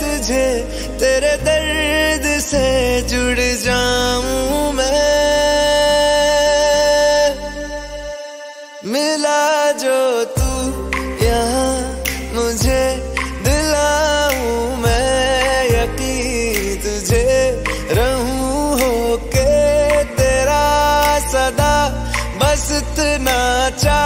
तुझे तेरे दर्द से जुड़ जाऊँ मैं। मिला जो तू यहाँ मुझे दिलाऊं मैं। यकीन तुझे रहूँ के तेरा सदा बस चाहता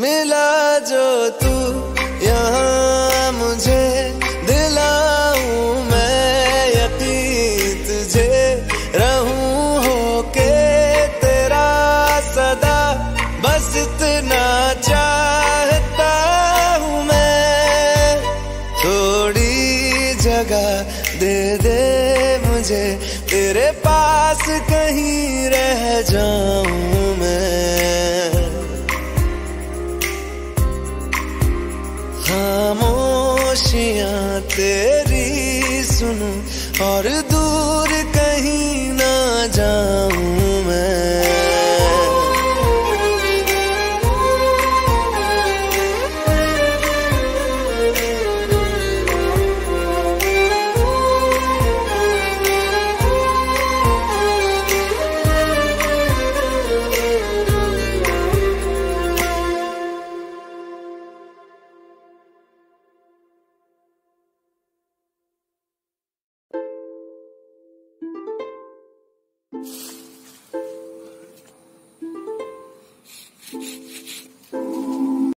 मिला जो तू यहाँ मुझे दिलाऊं मैं यकीन तुझे रहूँ हो के तेरा सदा बस इतना चाहता हूँ मैं। थोड़ी जगह दे दे मुझे, तेरे पास कहीं रह जाऊँ खामोशियाँ तेरी सुनूं और दूर कहीं